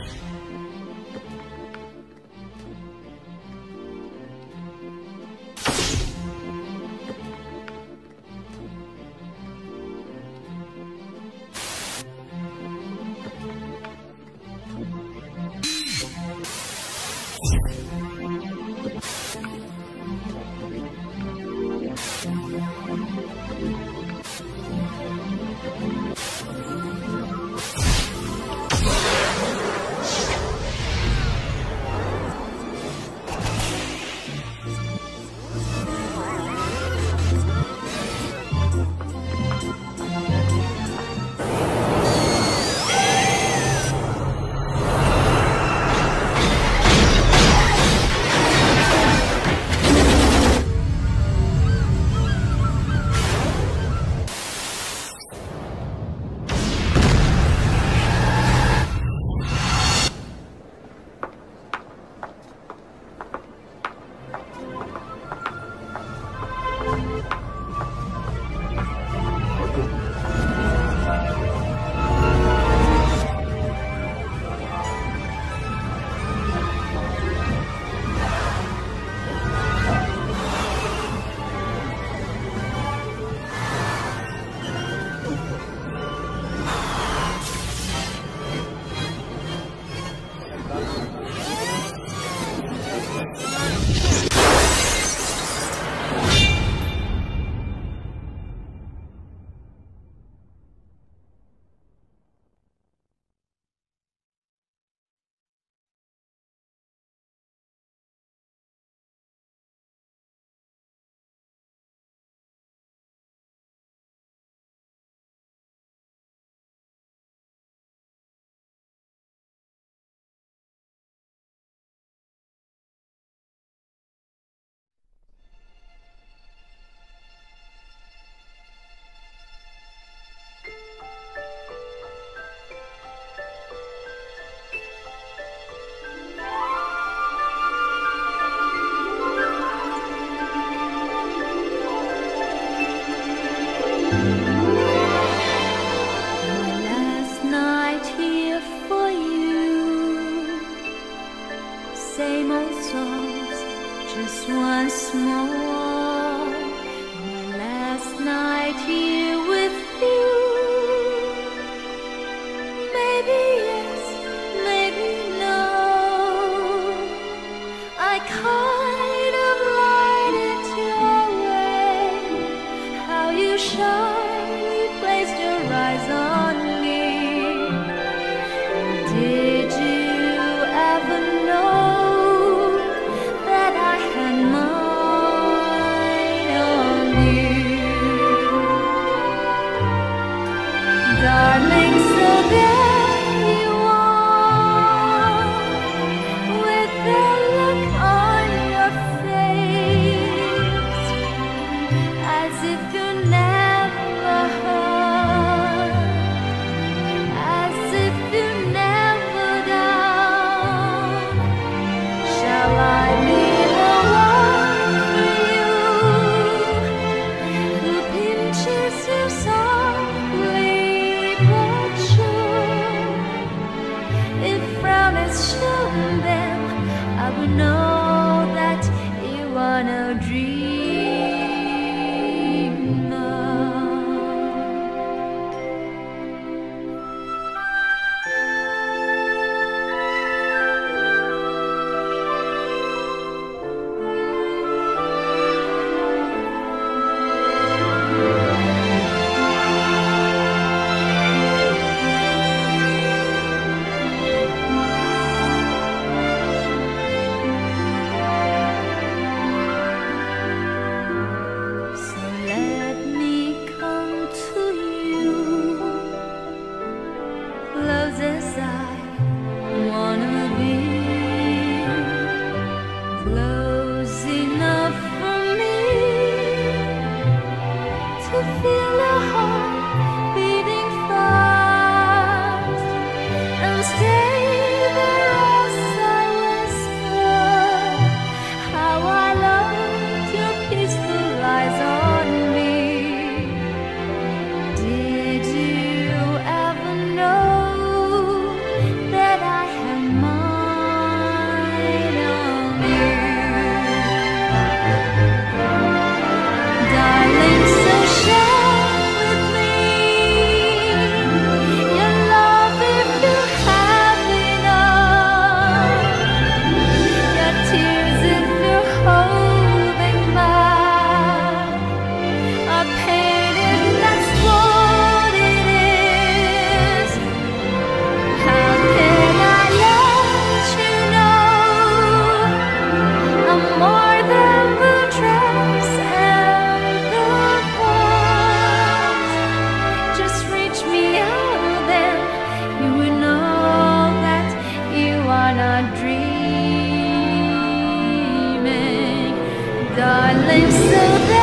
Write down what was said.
うん。so.